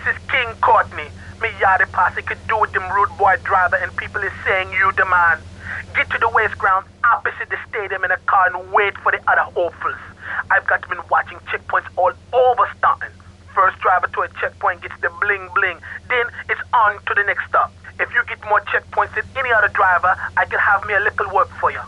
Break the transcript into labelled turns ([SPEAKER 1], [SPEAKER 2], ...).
[SPEAKER 1] This is King Courtney. Me Yardie posse could do with them rude boy driver and people is saying you the man. Get to the waste ground opposite the stadium in a car and wait for the other hopefuls. I've got been watching checkpoints all over Staunton. First driver to a checkpoint gets the bling bling. Then it's on to the next stop. If you get more checkpoints than any other driver, I can have me a little work for you.